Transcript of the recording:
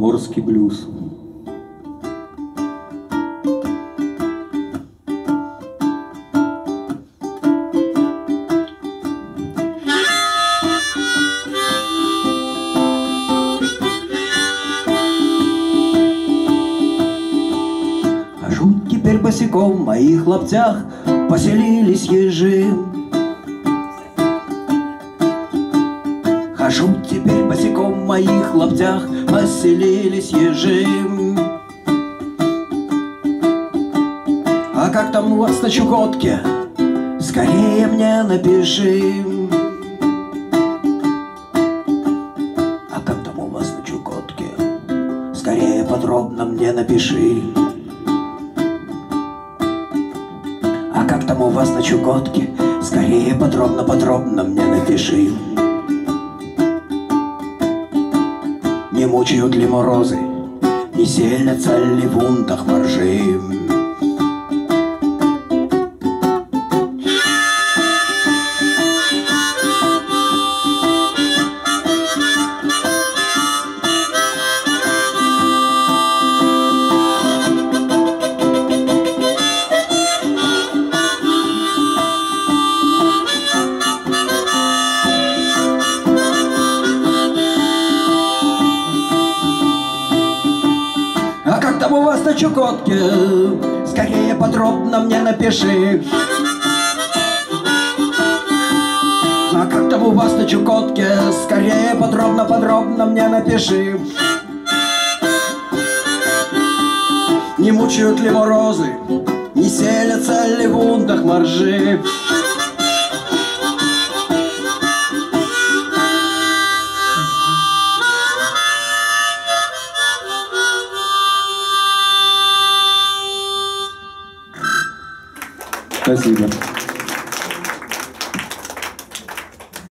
Поморский блюз. Хожу теперь босиком в моих лаптях Поселились ежи Хожу теперь босиком в моих лаптях Поселились ежи А как там у вас на Чукотке? Скорее мне напиши А как там у вас на Чукотке? Скорее подробно мне напиши А как там у вас на Чукотке? Скорее подробно-подробно мне напиши мучают ли морозы? Не селятся ли в унтах моржи? Там у вас на Чукотке? Скорее подробно мне напиши. А как там у вас на Чукотке? Скорее подробно-подробно мне напиши. Не мучают ли морозы? Не селятся ли в унтах моржи? Спасибо.